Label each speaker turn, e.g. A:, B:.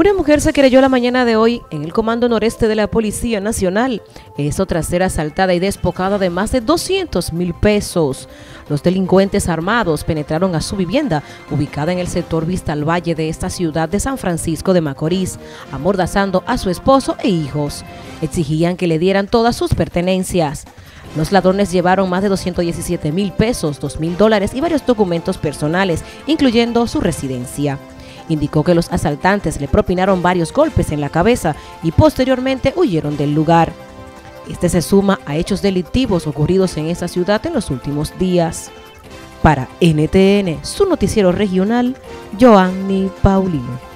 A: Una mujer se creyó la mañana de hoy en el Comando Noreste de la Policía Nacional. Eso tras ser asaltada y despojada de más de 200 mil pesos. Los delincuentes armados penetraron a su vivienda, ubicada en el sector Vista al Valle de esta ciudad de San Francisco de Macorís, amordazando a su esposo e hijos. Exigían que le dieran todas sus pertenencias. Los ladrones llevaron más de 217 mil pesos, 2 mil dólares y varios documentos personales, incluyendo su residencia. Indicó que los asaltantes le propinaron varios golpes en la cabeza y posteriormente huyeron del lugar. Este se suma a hechos delictivos ocurridos en esa ciudad en los últimos días. Para NTN, su noticiero regional, Joanny Paulino.